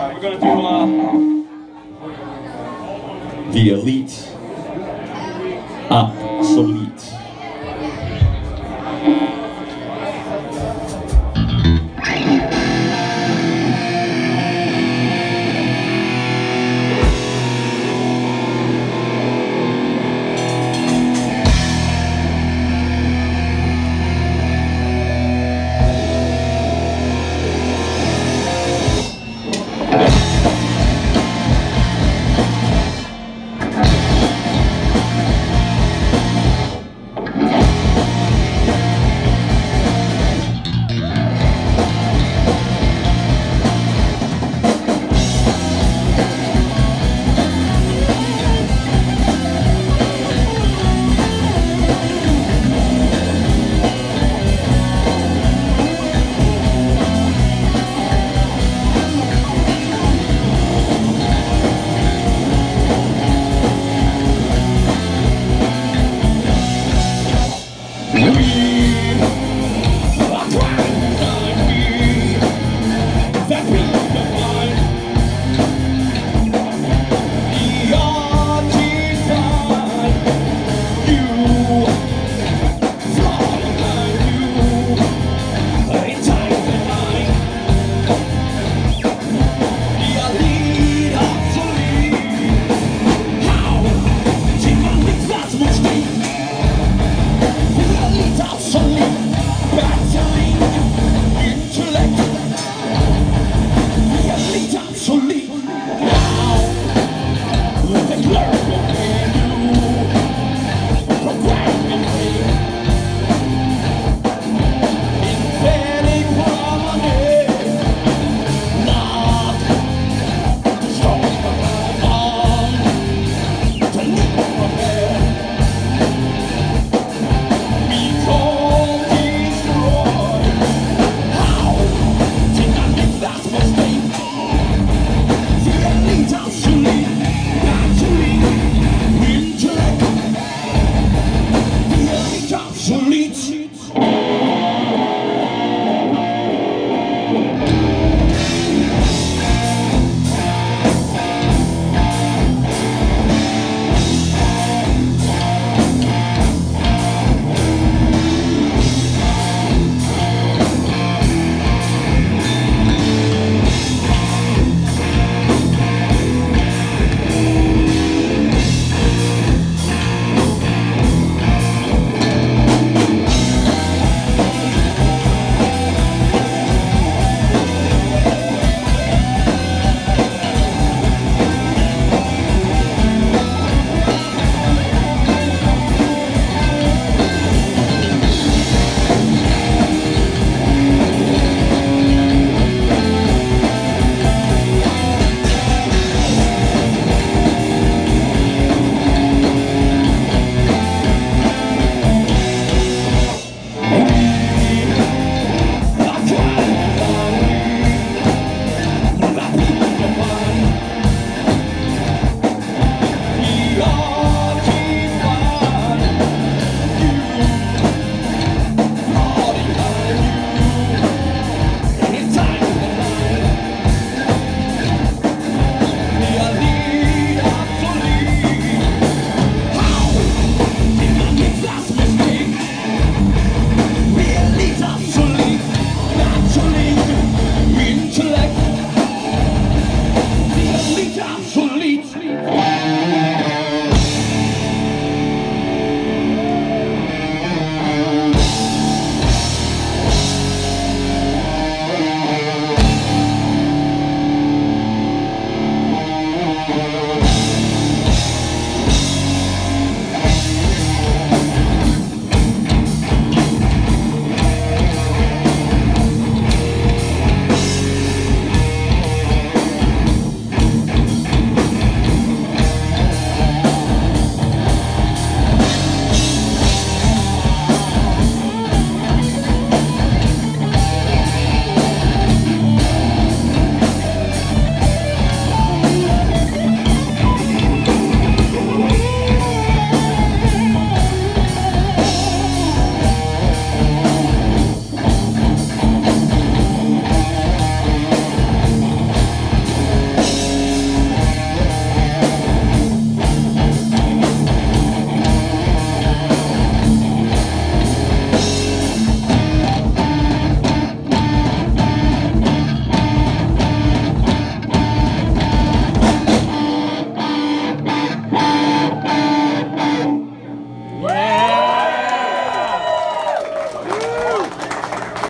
Alright, we're gonna do uh, the elite obsolete.